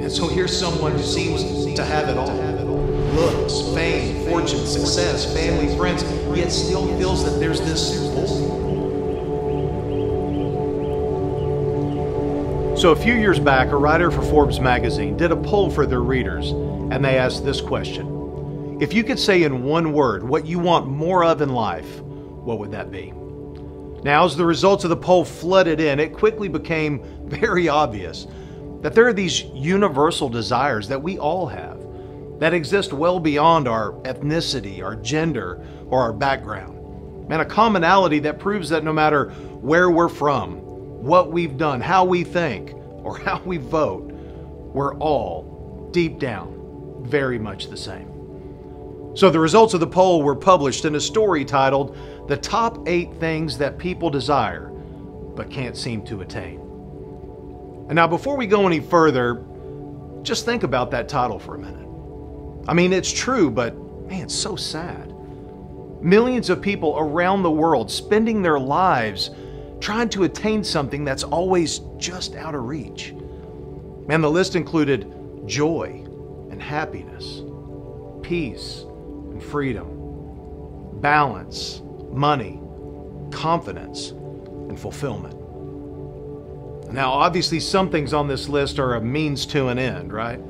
And so here's someone who seems to have it all looks, fame, fortune, success, family, friends, yet still feels that there's this. So, a few years back, a writer for Forbes magazine did a poll for their readers, and they asked this question If you could say in one word what you want more of in life, what would that be? Now, as the results of the poll flooded in, it quickly became very obvious that there are these universal desires that we all have that exist well beyond our ethnicity, our gender, or our background. And a commonality that proves that no matter where we're from, what we've done, how we think, or how we vote, we're all, deep down, very much the same. So the results of the poll were published in a story titled The Top 8 Things That People Desire But Can't Seem to Attain. And now, before we go any further, just think about that title for a minute. I mean, it's true, but man, it's so sad. Millions of people around the world spending their lives trying to attain something that's always just out of reach. Man, the list included joy and happiness, peace and freedom, balance, money, confidence, and fulfillment. Now, obviously, some things on this list are a means to an end, right?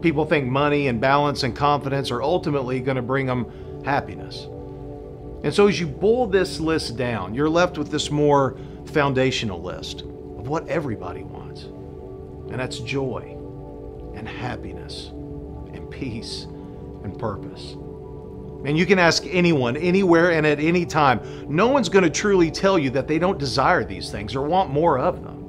People think money and balance and confidence are ultimately going to bring them happiness. And so, as you boil this list down, you're left with this more foundational list of what everybody wants. And that's joy and happiness and peace and purpose. And you can ask anyone, anywhere, and at any time. No one's going to truly tell you that they don't desire these things or want more of them.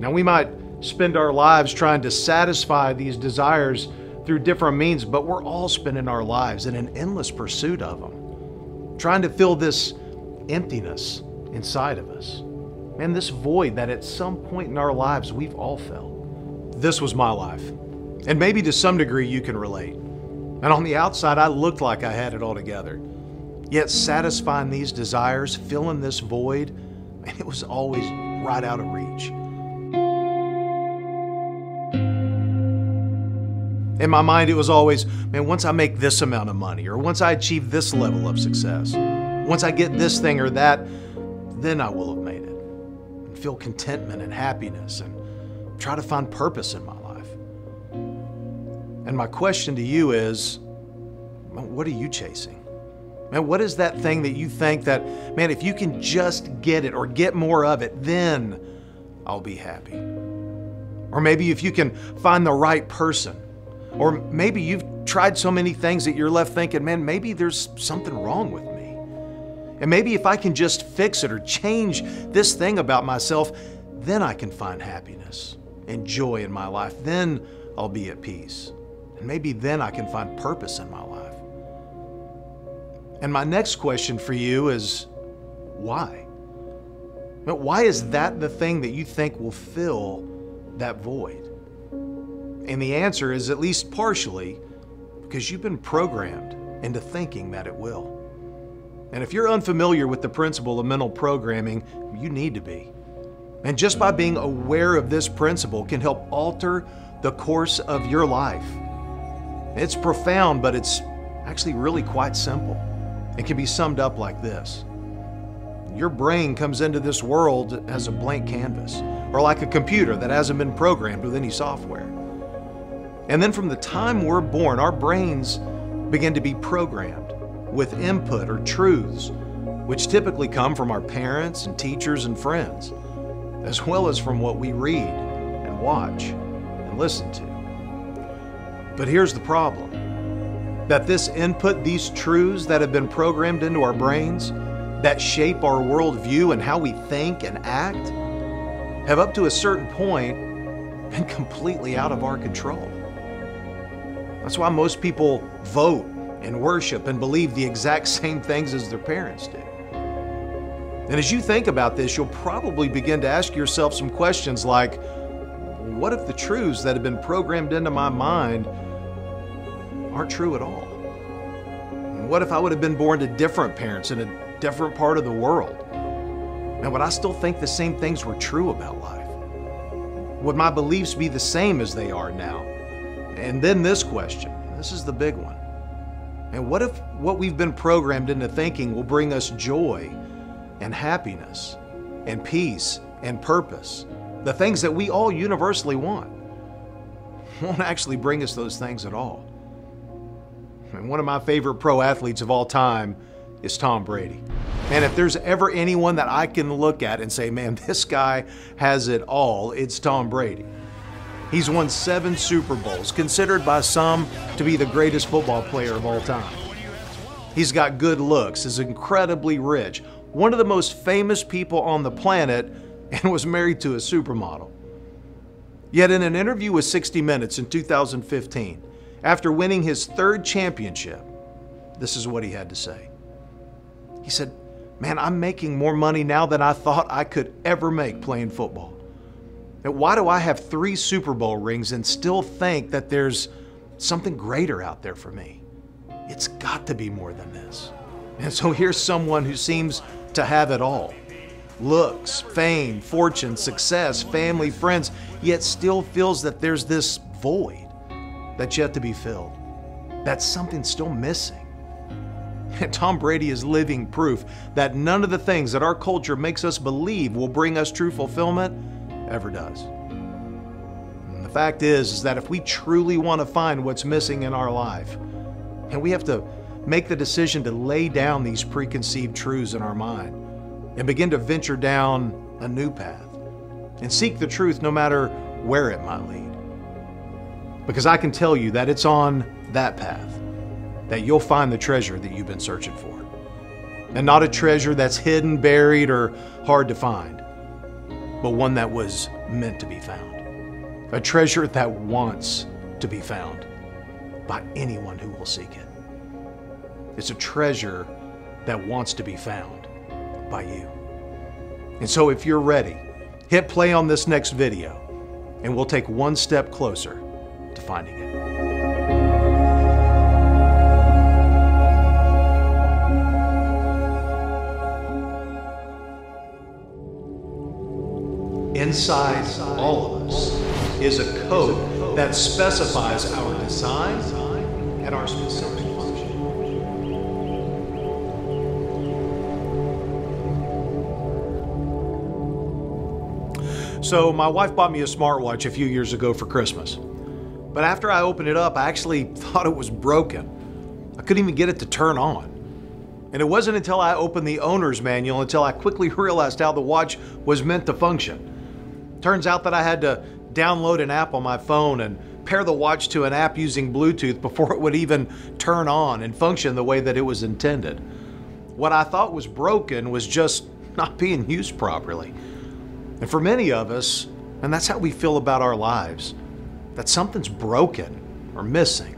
Now, we might spend our lives trying to satisfy these desires through different means, but we're all spending our lives in an endless pursuit of them trying to fill this emptiness inside of us. And this void that at some point in our lives we've all felt. This was my life. And maybe to some degree you can relate. And on the outside, I looked like I had it all together. Yet satisfying these desires, filling this void, and it was always right out of reach. In my mind, it was always, man, once I make this amount of money, or once I achieve this level of success, once I get this thing or that, then I will have made it. And feel contentment and happiness and try to find purpose in my life. And my question to you is, what are you chasing? Man, what is that thing that you think that, man, if you can just get it or get more of it, then I'll be happy? Or maybe if you can find the right person or maybe you've tried so many things that you're left thinking, man, maybe there's something wrong with me. And maybe if I can just fix it or change this thing about myself, then I can find happiness and joy in my life. Then I'll be at peace. And maybe then I can find purpose in my life. And my next question for you is why? Why is that the thing that you think will fill that void? And the answer is at least partially because you've been programmed into thinking that it will. And if you're unfamiliar with the principle of mental programming, you need to be. And just by being aware of this principle can help alter the course of your life. It's profound, but it's actually really quite simple. It can be summed up like this Your brain comes into this world as a blank canvas, or like a computer that hasn't been programmed with any software. And then from the time we're born, our brains begin to be programmed with input or truths, which typically come from our parents and teachers and friends, as well as from what we read and watch and listen to. But here's the problem that this input, these truths that have been programmed into our brains, that shape our worldview and how we think and act, have up to a certain point been completely out of our control. That's why most people vote and worship and believe the exact same things as their parents do. And as you think about this, you'll probably begin to ask yourself some questions like what if the truths that have been programmed into my mind aren't true at all? What if I would have been born to different parents in a different part of the world? And would I still think the same things were true about life? Would my beliefs be the same as they are now? And then this question this is the big one. And what if what we've been programmed into thinking will bring us joy and happiness and peace and purpose? The things that we all universally want won't actually bring us those things at all. And one of my favorite pro athletes of all time is Tom Brady. And if there's ever anyone that I can look at and say, man, this guy has it all, it's Tom Brady. He's won seven Super Bowls, considered by some to be the greatest football player of all time. He's got good looks, is incredibly rich, one of the most famous people on the planet, and was married to a supermodel. Yet in an interview with 60 Minutes in 2015, after winning his third championship, this is what he had to say. He said, Man, I'm making more money now than I thought I could ever make playing football. Now, why do I have three Super Bowl rings and still think that there's something greater out there for me? It's got to be more than this. And so here's someone who seems to have it all looks, fame, fortune, success, family, friends, yet still feels that there's this void that's yet to be filled. That something's still missing. And Tom Brady is living proof that none of the things that our culture makes us believe will bring us true fulfillment ever does. And the fact is, is that if we truly want to find what's missing in our life, and we have to make the decision to lay down these preconceived truths in our mind and begin to venture down a new path and seek the truth no matter where it might lead. Because I can tell you that it's on that path that you'll find the treasure that you've been searching for. And not a treasure that's hidden, buried, or hard to find, but one that was meant to be found. A treasure that wants to be found by anyone who will seek it. It's a treasure that wants to be found by you. And so if you're ready, hit play on this next video and we'll take one step closer to finding it. Inside all of us is a code that specifies our design and our specific function. So, my wife bought me a smartwatch a few years ago for Christmas. But after I opened it up, I actually thought it was broken. I couldn't even get it to turn on. And it wasn't until I opened the owner's manual until I quickly realized how the watch was meant to function. Turns out that I had to download an app on my phone and pair the watch to an app using Bluetooth before it would even turn on and function the way that it was intended. What I thought was broken was just not being used properly. And for many of us, and that's how we feel about our lives, that something's broken or missing.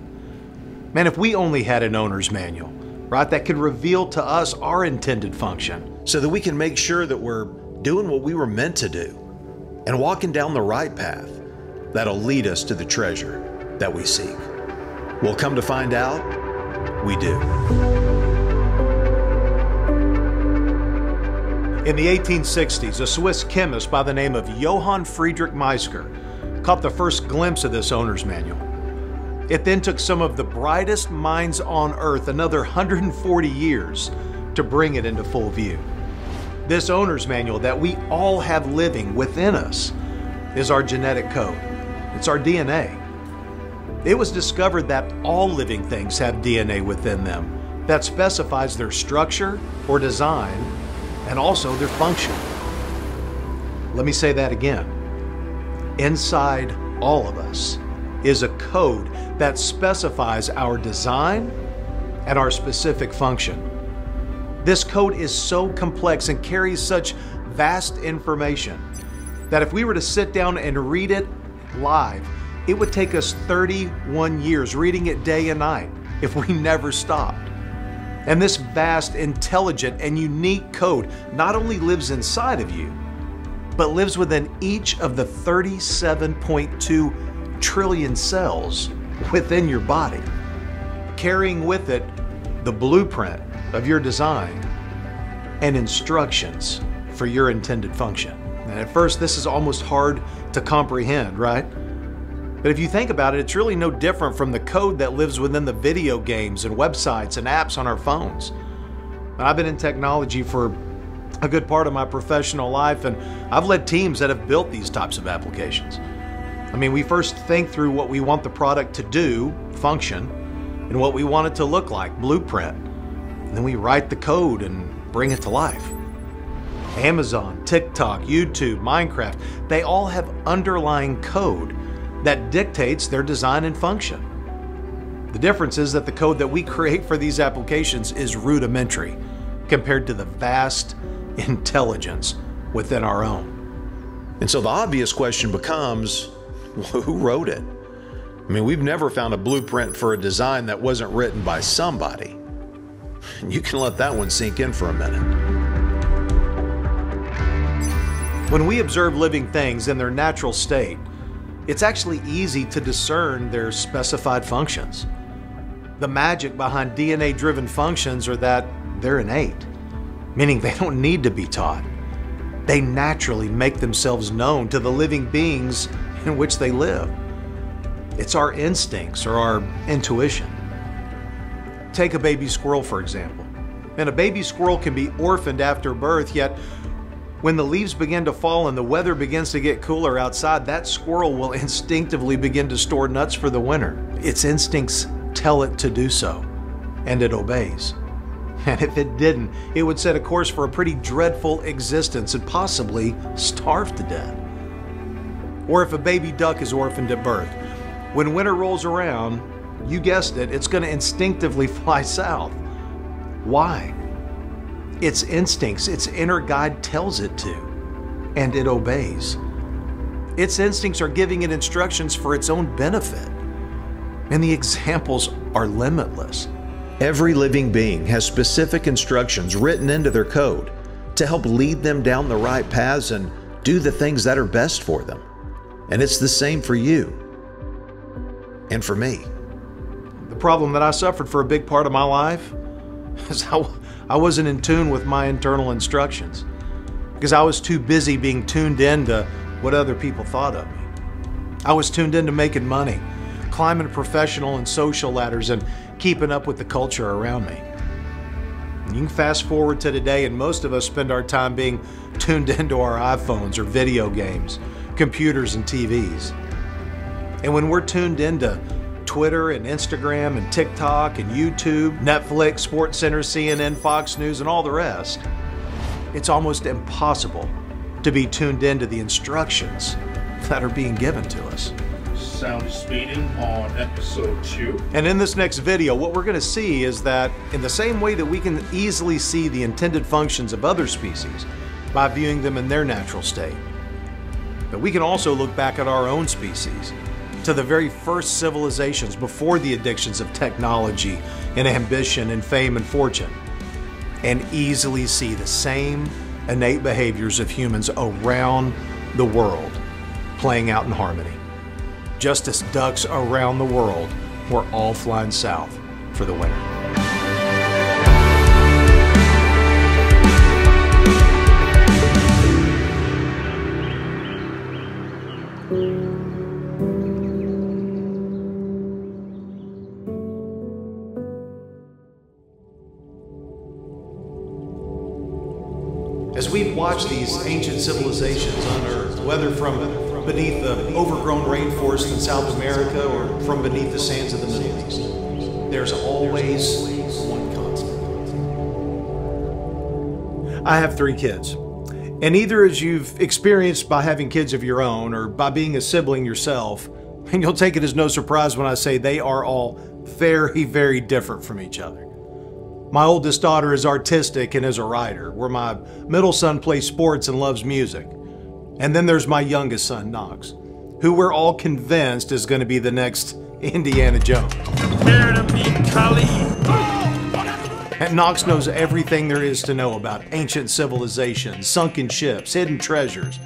Man, if we only had an owner's manual, right, that could reveal to us our intended function so that we can make sure that we're doing what we were meant to do and walking down the right path that'll lead us to the treasure that we seek. We'll come to find out, we do. In the 1860s, a Swiss chemist by the name of Johann Friedrich Miescher caught the first glimpse of this owner's manual. It then took some of the brightest minds on earth another 140 years to bring it into full view. This owner's manual that we all have living within us is our genetic code. It's our DNA. It was discovered that all living things have DNA within them that specifies their structure or design and also their function. Let me say that again. Inside all of us is a code that specifies our design and our specific function. This code is so complex and carries such vast information that if we were to sit down and read it live, it would take us 31 years reading it day and night if we never stopped. And this vast, intelligent, and unique code not only lives inside of you, but lives within each of the 37.2 trillion cells within your body, carrying with it the blueprint of your design and instructions for your intended function. And at first, this is almost hard to comprehend, right? But if you think about it, it's really no different from the code that lives within the video games and websites and apps on our phones. And I've been in technology for a good part of my professional life, and I've led teams that have built these types of applications. I mean, we first think through what we want the product to do, function, and what we want it to look like, blueprint. And then we write the code and bring it to life. Amazon, TikTok, YouTube, Minecraft, they all have underlying code that dictates their design and function. The difference is that the code that we create for these applications is rudimentary compared to the vast intelligence within our own. And so the obvious question becomes who wrote it? I mean, we've never found a blueprint for a design that wasn't written by somebody. You can let that one sink in for a minute. When we observe living things in their natural state, it's actually easy to discern their specified functions. The magic behind DNA driven functions are that they're innate, meaning they don't need to be taught. They naturally make themselves known to the living beings in which they live. It's our instincts or our intuition. Take a baby squirrel, for example. And a baby squirrel can be orphaned after birth, yet when the leaves begin to fall and the weather begins to get cooler outside, that squirrel will instinctively begin to store nuts for the winter. Its instincts tell it to do so, and it obeys. And if it didn't, it would set a course for a pretty dreadful existence and possibly starve to death. Or if a baby duck is orphaned at birth, when winter rolls around, you guessed it, it's going to instinctively fly south. Why? Its instincts, its inner guide tells it to, and it obeys. Its instincts are giving it instructions for its own benefit, and the examples are limitless. Every living being has specific instructions written into their code to help lead them down the right paths and do the things that are best for them. And it's the same for you and for me. Problem that I suffered for a big part of my life is how I wasn't in tune with my internal instructions because I was too busy being tuned in to what other people thought of me. I was tuned into making money, climbing professional and social ladders, and keeping up with the culture around me. You can fast forward to today, and most of us spend our time being tuned into our iPhones or video games, computers, and TVs. And when we're tuned into Twitter and Instagram and TikTok and YouTube, Netflix, SportsCenter, CNN, Fox News, and all the rest, it's almost impossible to be tuned into the instructions that are being given to us. Sound speeding on episode 2. And in this next video, what we're going to see is that in the same way that we can easily see the intended functions of other species by viewing them in their natural state, that we can also look back at our own species to the very first civilizations before the addictions of technology and ambition and fame and fortune, and easily see the same innate behaviors of humans around the world playing out in harmony. Just as ducks around the world were all flying south for the winter. As these ancient civilizations unearthed, whether from beneath the overgrown rainforest in South America or from beneath the sands of the Middle East, there's always one constant. I have three kids. And either as you've experienced by having kids of your own or by being a sibling yourself, and you'll take it as no surprise when I say they are all very, very different from each other. My oldest daughter is artistic and is a writer, where my middle son plays sports and loves music. And then there's my youngest son, Knox, who we're all convinced is going to be the next Indiana Jones. Prepare to meet Kali. And Knox knows everything there is to know about ancient civilizations, sunken ships, hidden treasures,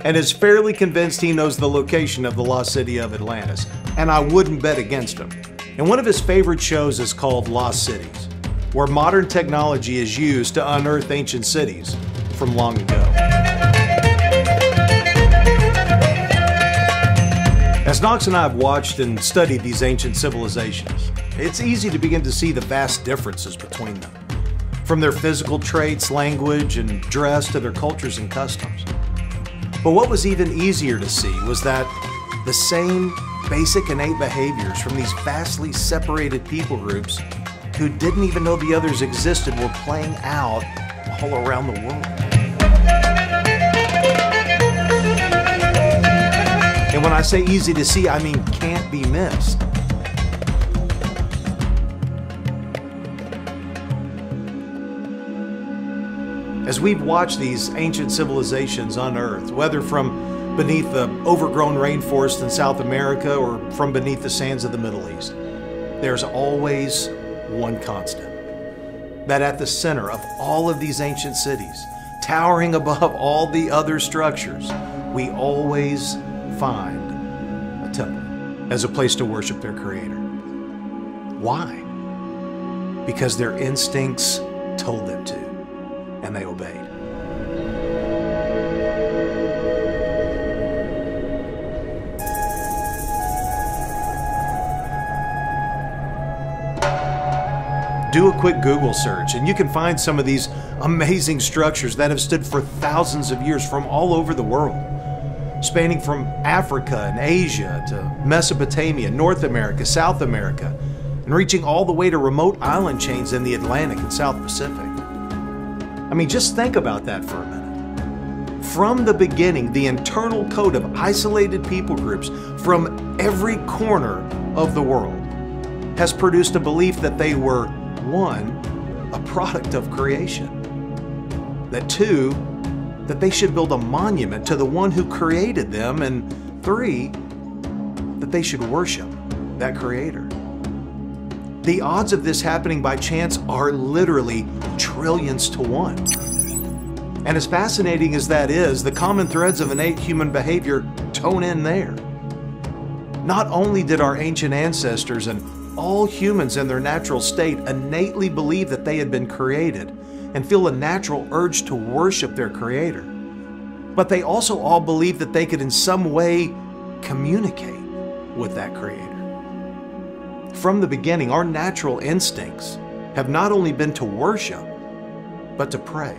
and is fairly convinced he knows the location of the lost city of Atlantis. And I wouldn't bet against him. And one of his favorite shows is called Lost Cities where modern technology is used to unearth ancient cities from long ago. As Knox and I have watched and studied these ancient civilizations, it's easy to begin to see the vast differences between them. From their physical traits, language, and dress to their cultures and customs. But what was even easier to see was that the same basic innate behaviors from these vastly separated people groups who didn't even know the others existed were playing out all around the world. And when I say easy to see, I mean can't be missed. As we've watched these ancient civilizations unearthed, whether from beneath the overgrown rainforest in South America or from beneath the sands of the Middle East, there's always one constant. That at the center of all of these ancient cities, towering above all the other structures, we always find a temple as a place to worship their Creator. Why? Because their instincts told them to, and they obeyed. Do a quick Google search and you can find some of these amazing structures that have stood for thousands of years from all over the world spanning from Africa and Asia to Mesopotamia, North America, South America, and reaching all the way to remote island chains in the Atlantic and South Pacific. I mean, just think about that for a minute. From the beginning, the internal code of isolated people groups from every corner of the world has produced a belief that they were, one, a product of creation, that two, that they should build a monument to the one who created them, and three, that they should worship that creator. The odds of this happening by chance are literally trillions to one. And as fascinating as that is, the common threads of innate human behavior tone in there. Not only did our ancient ancestors and all humans in their natural state innately believe that they had been created, and feel a natural urge to worship their Creator. But they also all believe that they could, in some way, communicate with that Creator. From the beginning, our natural instincts have not only been to worship, but to pray.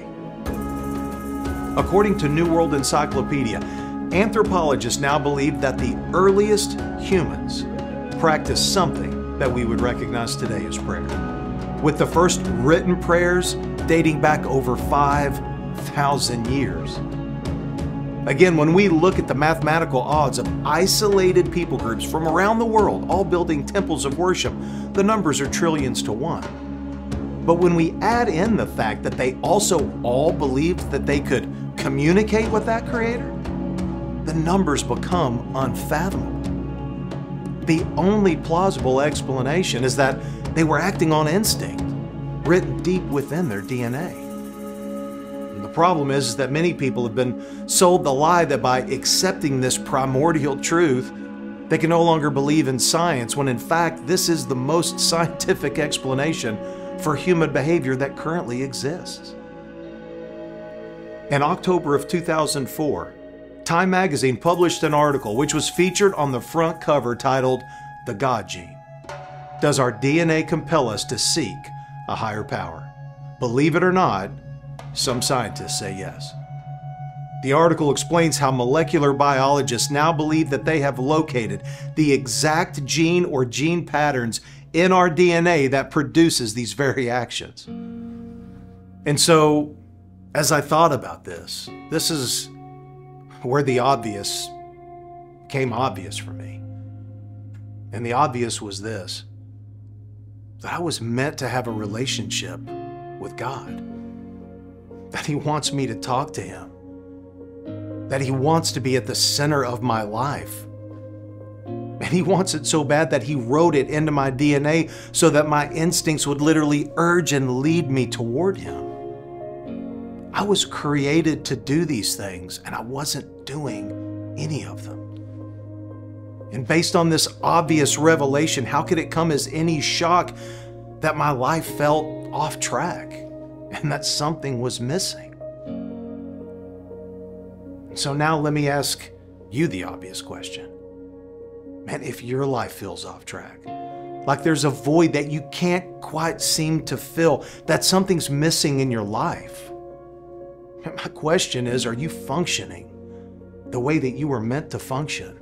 According to New World Encyclopedia, anthropologists now believe that the earliest humans practiced something that we would recognize today as prayer with the first written prayers dating back over 5,000 years. Again, when we look at the mathematical odds of isolated people groups from around the world all building temples of worship, the numbers are trillions to one. But when we add in the fact that they also all believed that they could communicate with that Creator, the numbers become unfathomable. The only plausible explanation is that they were acting on instinct, written deep within their DNA. And the problem is, is that many people have been sold the lie that by accepting this primordial truth, they can no longer believe in science, when in fact, this is the most scientific explanation for human behavior that currently exists. In October of 2004, Time magazine published an article which was featured on the front cover titled The God Gene. Does our DNA compel us to seek a higher power? Believe it or not, some scientists say yes. The article explains how molecular biologists now believe that they have located the exact gene or gene patterns in our DNA that produces these very actions. And so, as I thought about this, this is where the obvious came obvious for me. And the obvious was this that I was meant to have a relationship with God, that He wants me to talk to Him, that He wants to be at the center of my life. And He wants it so bad that He wrote it into my DNA so that my instincts would literally urge and lead me toward Him. I was created to do these things, and I wasn't doing any of them. And based on this obvious revelation, how could it come as any shock that my life felt off track and that something was missing? So now let me ask you the obvious question Man, if your life feels off track, like there's a void that you can't quite seem to fill, that something's missing in your life. My question is are you functioning the way that you were meant to function?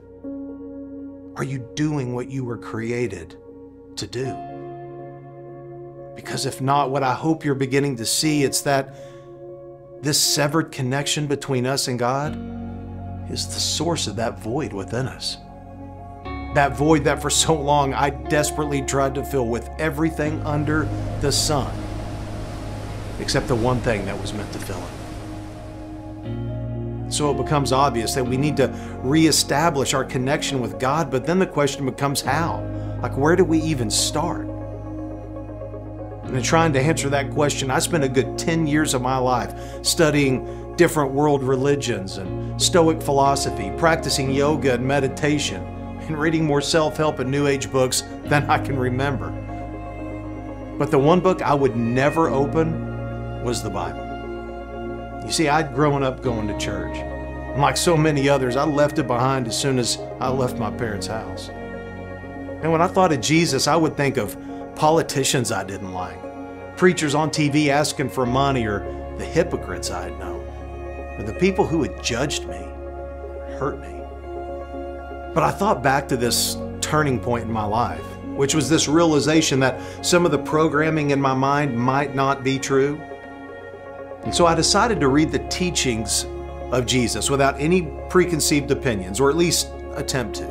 Are you doing what you were created to do? Because if not, what I hope you're beginning to see it's that this severed connection between us and God is the source of that void within us. That void that for so long I desperately tried to fill with everything under the sun, except the one thing that was meant to fill it. So it becomes obvious that we need to reestablish our connection with God, but then the question becomes how? Like, where do we even start? And in trying to answer that question, I spent a good 10 years of my life studying different world religions and Stoic philosophy, practicing yoga and meditation, and reading more self help and New Age books than I can remember. But the one book I would never open was the Bible. You see, I'd grown up going to church. And like so many others, I left it behind as soon as I left my parents' house. And when I thought of Jesus, I would think of politicians I didn't like, preachers on TV asking for money, or the hypocrites I had known, or the people who had judged me, hurt me. But I thought back to this turning point in my life, which was this realization that some of the programming in my mind might not be true and so I decided to read the teachings of Jesus without any preconceived opinions, or at least attempt to.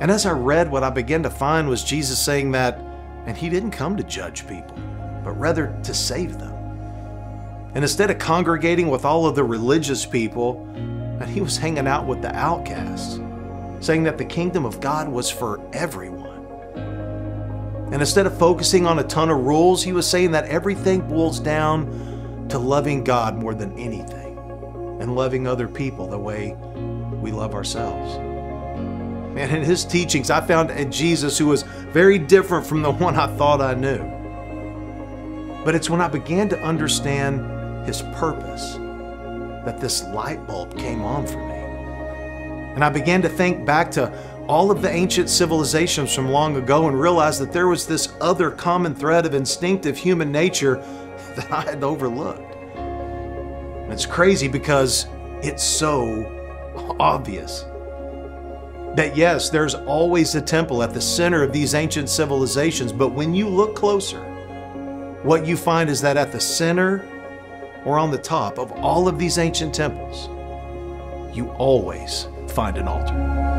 And as I read, what I began to find was Jesus saying that, and he didn't come to judge people, but rather to save them. And instead of congregating with all of the religious people, and he was hanging out with the outcasts, saying that the kingdom of God was for everyone. And instead of focusing on a ton of rules, he was saying that everything boils down to loving God more than anything and loving other people the way we love ourselves. And in his teachings, I found a Jesus who was very different from the one I thought I knew. But it's when I began to understand his purpose that this light bulb came on for me. And I began to think back to all of the ancient civilizations from long ago and realized that there was this other common thread of instinctive human nature that I had overlooked. It's crazy because it's so obvious. That yes, there's always a temple at the center of these ancient civilizations, but when you look closer, what you find is that at the center or on the top of all of these ancient temples, you always find an altar.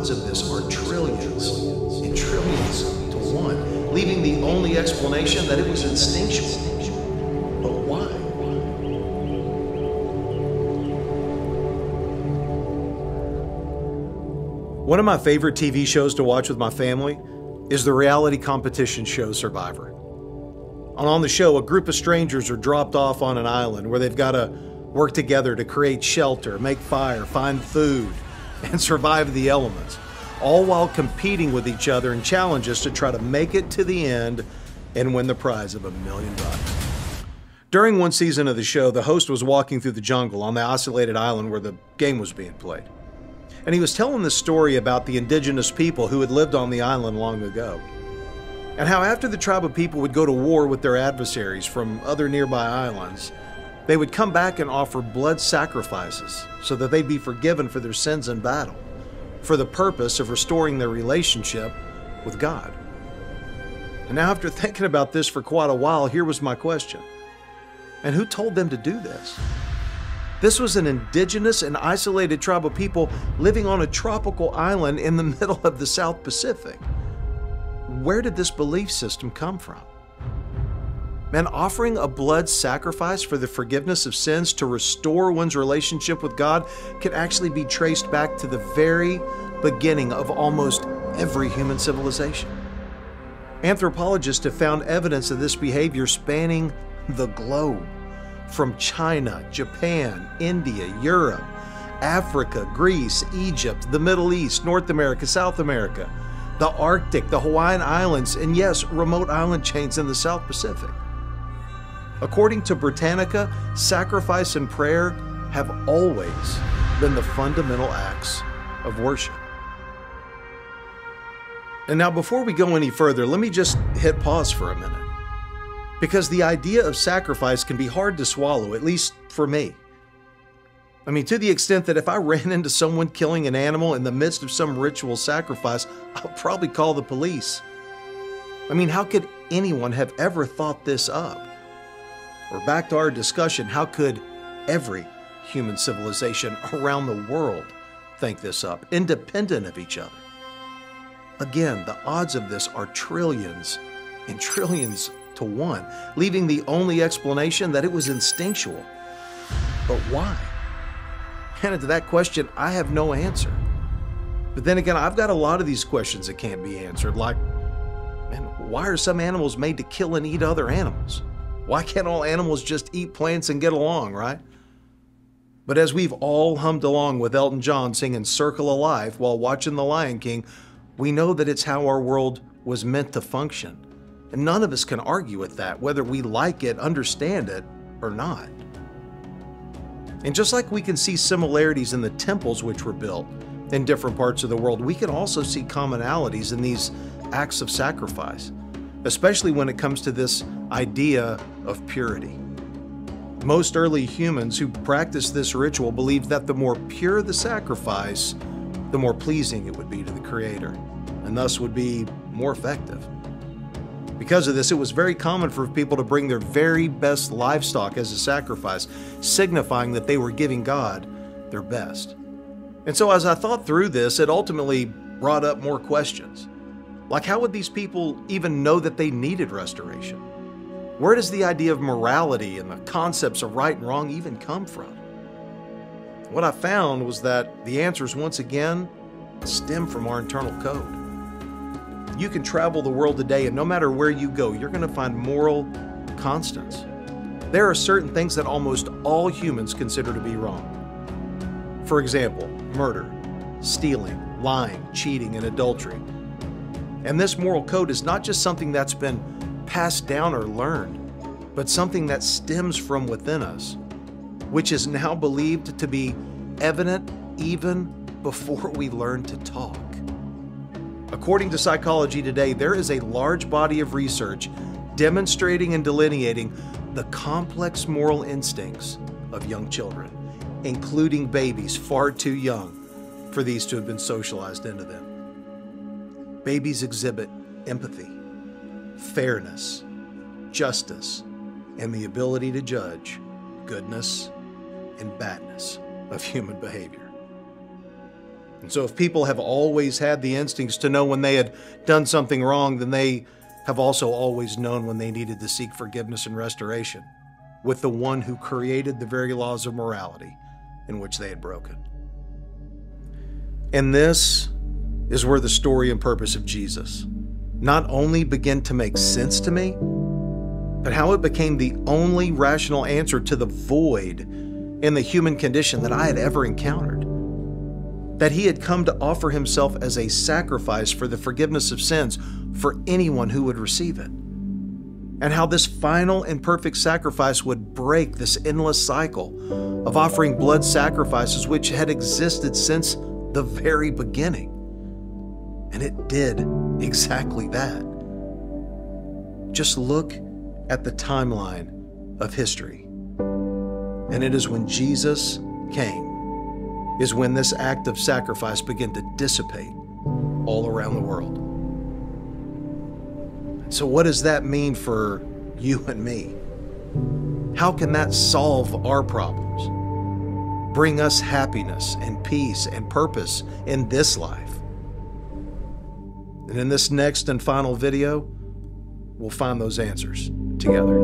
Odds of this are trillions and trillions to one, leaving the only explanation that it was instinctual. But why? One of my favorite TV shows to watch with my family is the reality competition show Survivor. On the show, a group of strangers are dropped off on an island where they've got to work together to create shelter, make fire, find food, and survive the elements, all while competing with each other in challenges to try to make it to the end and win the prize of a million bucks. During one season of the show, the host was walking through the jungle on the isolated island where the game was being played. And he was telling the story about the indigenous people who had lived on the island long ago. And how, after the tribe of people would go to war with their adversaries from other nearby islands, they would come back and offer blood sacrifices so that they'd be forgiven for their sins in battle, for the purpose of restoring their relationship with God. And now, after thinking about this for quite a while, here was my question And who told them to do this? This was an indigenous and isolated tribe of people living on a tropical island in the middle of the South Pacific. Where did this belief system come from? Man, offering a blood sacrifice for the forgiveness of sins to restore one's relationship with God can actually be traced back to the very beginning of almost every human civilization. Anthropologists have found evidence of this behavior spanning the globe from China, Japan, India, Europe, Africa, Greece, Egypt, the Middle East, North America, South America. the Arctic, the Hawaiian Islands, and yes, remote island chains in the South Pacific. According to Britannica, sacrifice and prayer have always been the fundamental acts of worship. And now, before we go any further, let me just hit pause for a minute. Because the idea of sacrifice can be hard to swallow, at least for me. I mean, to the extent that if I ran into someone killing an animal in the midst of some ritual sacrifice, I'll probably call the police. I mean, how could anyone have ever thought this up? Or back to our discussion, how could every human civilization around the world think this up, independent of each other? Again, the odds of this are trillions and trillions to one, leaving the only explanation that it was instinctual. But why? And to that question, I have no answer. But then again, I've got a lot of these questions that can't be answered, like, man, why are some animals made to kill and eat other animals? Why can't all animals just eat plants and get along, right? But as we've all hummed along with Elton John singing Circle of Life while watching The Lion King, we know that it's how our world was meant to function. And none of us can argue with that, whether we like it, understand it, or not. And just like we can see similarities in the temples which were built in different parts of the world, we can also see commonalities in these acts of sacrifice, especially when it comes to this idea of purity. Most early humans who practiced this ritual believed that the more pure the sacrifice, the more pleasing it would be to the Creator, and thus would be more effective. Because of this, it was very common for people to bring their very best livestock as a sacrifice, signifying that they were giving God their best. And so, as I thought through this, it ultimately brought up more questions. Like, how would these people even know that they needed restoration? Where does the idea of morality and the concepts of right and wrong even come from? What I found was that the answers, once again, stem from our internal code. You can travel the world today, and no matter where you go, you're going to find moral constants. There are certain things that almost all humans consider to be wrong. For example, murder, stealing, lying, cheating, and adultery. And this moral code is not just something that's been passed down or learned, but something that stems from within us, which is now believed to be evident even before we learn to talk. According to Psychology Today, there is a large body of research demonstrating and delineating the complex moral instincts of young children, including babies far too young for these to have been socialized into them. Babies exhibit empathy, fairness, justice, and the ability to judge goodness and badness of human behavior. And so, if people have always had the instincts to know when they had done something wrong, then they have also always known when they needed to seek forgiveness and restoration with the one who created the very laws of morality in which they had broken. And this is where the story and purpose of Jesus not only begin to make sense to me, but how it became the only rational answer to the void in the human condition that I had ever encountered that he had come to offer himself as a sacrifice for the forgiveness of sins for anyone who would receive it. And how this final and perfect sacrifice would break this endless cycle of offering blood sacrifices which had existed since the very beginning. And it did exactly that. Just look at the timeline of history. And it is when Jesus came is when this act of sacrifice began to dissipate all around the world. So, what does that mean for you and me? How can that solve our problems? Bring us happiness and peace and purpose in this life. And in this next and final video, we'll find those answers together.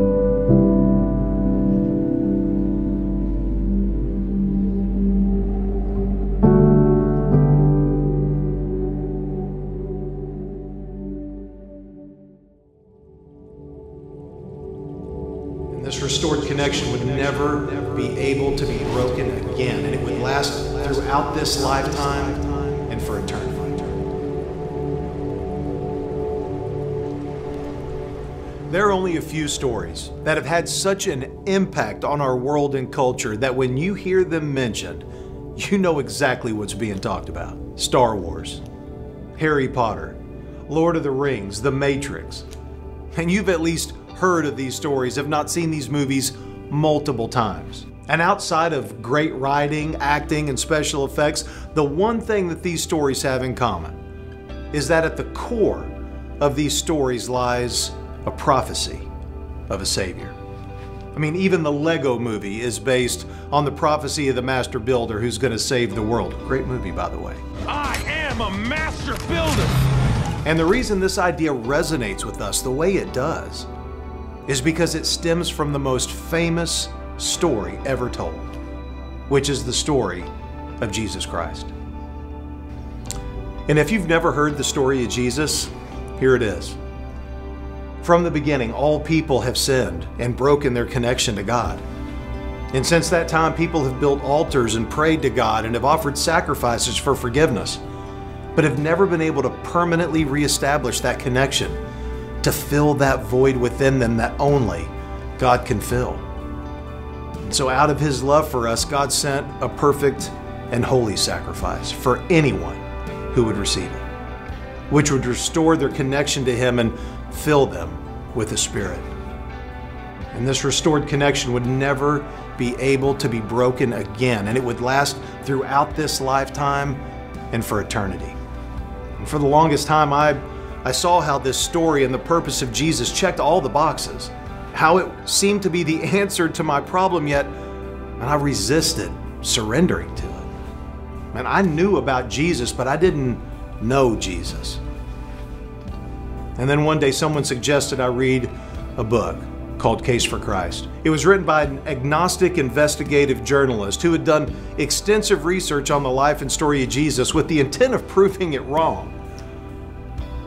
And this restored connection would never be able to be broken again, and it would last throughout this lifetime and for eternity. There are only a few stories that have had such an impact on our world and culture that when you hear them mentioned, you know exactly what's being talked about. Star Wars, Harry Potter, Lord of the Rings, The Matrix. And you've at least heard of these stories, if not seen these movies multiple times. And outside of great writing, acting, and special effects, the one thing that these stories have in common is that at the core of these stories lies a prophecy of a Savior. I mean, even the Lego movie is based on the prophecy of the master builder who's going to save the world. Great movie, by the way. I am a master builder! And the reason this idea resonates with us the way it does is because it stems from the most famous story ever told, which is the story of Jesus Christ. And if you've never heard the story of Jesus, here it is. From the beginning, all people have sinned and broken their connection to God. And since that time, people have built altars and prayed to God and have offered sacrifices for forgiveness, but have never been able to permanently reestablish that connection, to fill that void within them that only God can fill. And so, out of His love for us, God sent a perfect and holy sacrifice for anyone who would receive it, which would restore their connection to Him and fill them with the Spirit. And this restored connection would never be able to be broken again, and it would last throughout this lifetime and for eternity. And for the longest time, I, I saw how this story and the purpose of Jesus checked all the boxes, how it seemed to be the answer to my problem, yet and I resisted surrendering to it. And I knew about Jesus, but I didn't know Jesus. And then one day someone suggested I read a book called Case for Christ. It was written by an agnostic investigative journalist who had done extensive research on the life and story of Jesus with the intent of proving it wrong.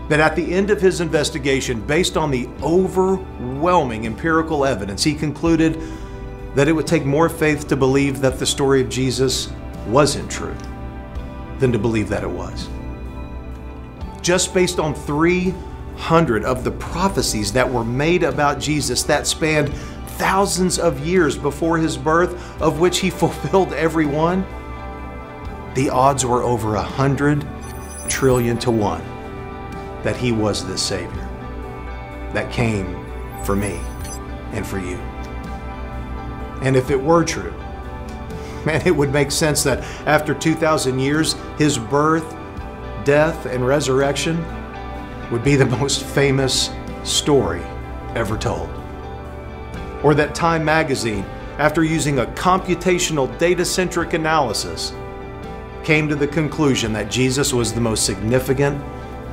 But at the end of his investigation, based on the overwhelming empirical evidence, he concluded that it would take more faith to believe that the story of Jesus wasn't true than to believe that it was. Just based on three hundred of the prophecies that were made about Jesus that spanned thousands of years before his birth, of which he fulfilled every one, the odds were over a hundred trillion to one that he was the Savior that came for me and for you. And if it were true, man, it would make sense that after 2,000 years, his birth, death, and resurrection would be the most famous story ever told. Or that Time magazine, after using a computational data centric analysis, came to the conclusion that Jesus was the most significant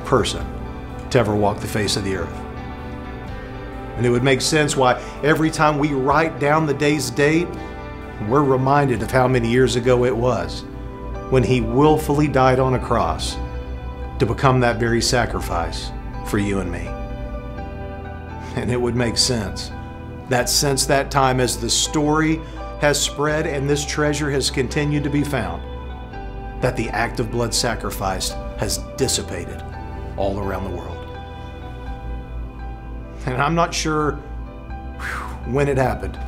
person to ever walk the face of the earth. And it would make sense why every time we write down the day's date, we're reminded of how many years ago it was when he willfully died on a cross to become that very sacrifice for you and me. And it would make sense that since that time, as the story has spread and this treasure has continued to be found, that the act of blood sacrifice has dissipated all around the world. And I'm not sure when it happened.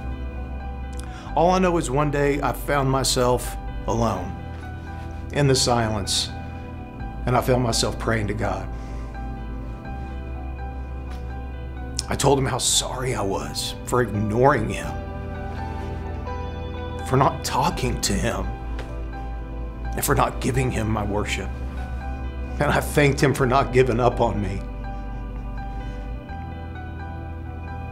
All I know is one day I found myself alone in the silence and I found myself praying to God. I told him how sorry I was for ignoring him, for not talking to him, and for not giving him my worship. And I thanked him for not giving up on me.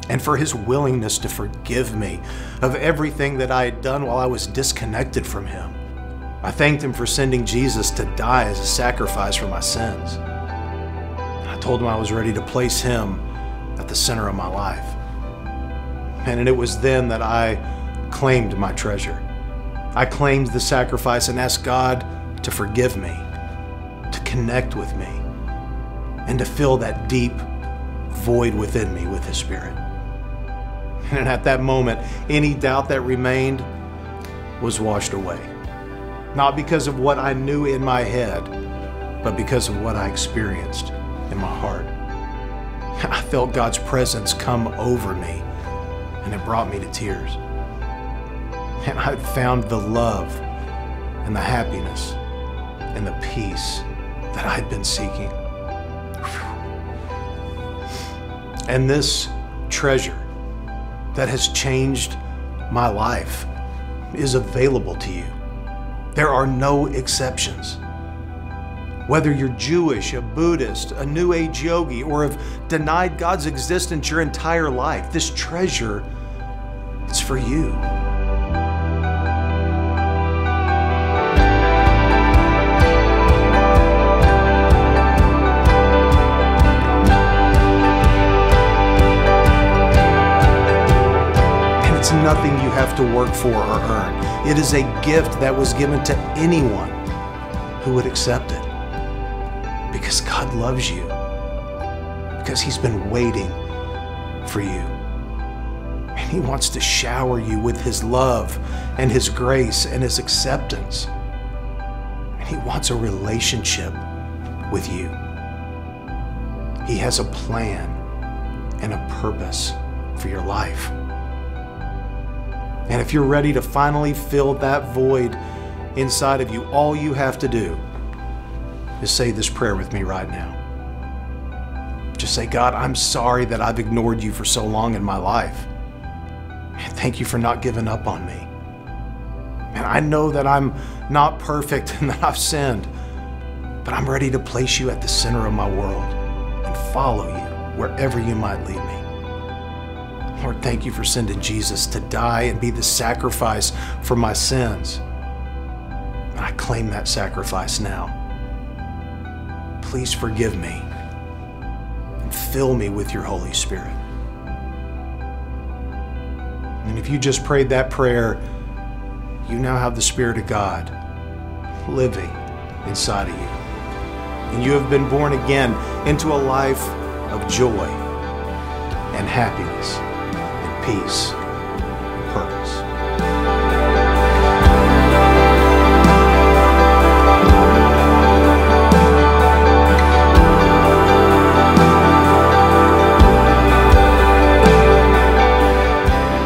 And for his willingness to forgive me of everything that I had done while I was disconnected from him. I thanked him for sending Jesus to die as a sacrifice for my sins. I told him I was ready to place him at the center of my life. And it was then that I claimed my treasure. I claimed the sacrifice and asked God to forgive me, to connect with me, and to fill that deep void within me with His Spirit. And at that moment, any doubt that remained was washed away. Not because of what I knew in my head, but because of what I experienced in my heart. I felt God's presence come over me, and it brought me to tears. And I found the love and the happiness and the peace that I'd been seeking. And this treasure that has changed my life is available to you. There are no exceptions. Whether you're Jewish, a Buddhist, a New Age yogi, or have denied God's existence your entire life, this treasure, it's for you. To work for or earn. It is a gift that was given to anyone who would accept it. Because God loves you. Because He's been waiting for you. And He wants to shower you with His love and His grace and His acceptance. And He wants a relationship with you. He has a plan and a purpose for your life. And if you're ready to finally fill that void inside of you, all you have to do is say this prayer with me right now. Just say, God, I'm sorry that I've ignored you for so long in my life. And thank you for not giving up on me. And I know that I'm not perfect and that I've sinned, but I'm ready to place you at the center of my world and follow you wherever you might lead me. Lord, thank you for sending Jesus to die and be the sacrifice for my sins. I claim that sacrifice now. Please forgive me and fill me with your Holy Spirit. And if you just prayed that prayer, you now have the Spirit of God living inside of you. And you have been born again into a life of joy and happiness peace and purpose.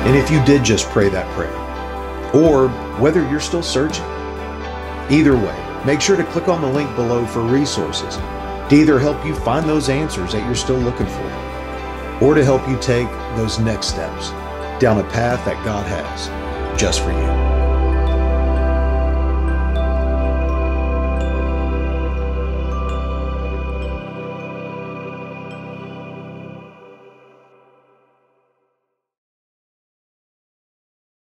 And if you did just pray that prayer, or whether you're still searching, either way, make sure to click on the link below for resources to either help you find those answers that you're still looking for, or to help you take those next steps down a path that God has just for you.